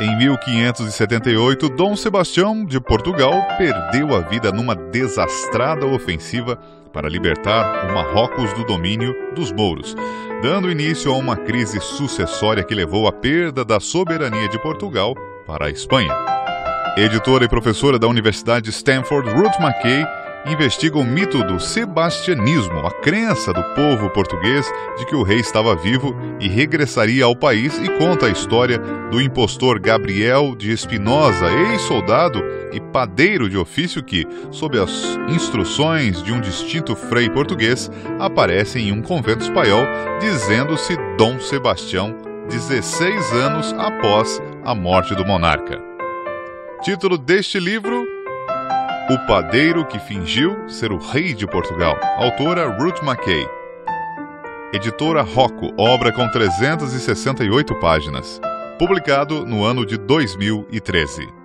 Em 1578, Dom Sebastião de Portugal perdeu a vida numa desastrada ofensiva para libertar o Marrocos do domínio dos mouros, dando início a uma crise sucessória que levou à perda da soberania de Portugal para a Espanha. Editora e professora da Universidade Stanford, Ruth McKay investiga o mito do sebastianismo, a crença do povo português de que o rei estava vivo e regressaria ao país e conta a história do impostor Gabriel de Espinosa, ex-soldado e padeiro de ofício que, sob as instruções de um distinto frei português, aparece em um convento espanhol dizendo-se Dom Sebastião, 16 anos após a morte do monarca. Título deste livro o Padeiro que Fingiu Ser o Rei de Portugal. Autora Ruth McKay. Editora Rocco, obra com 368 páginas. Publicado no ano de 2013.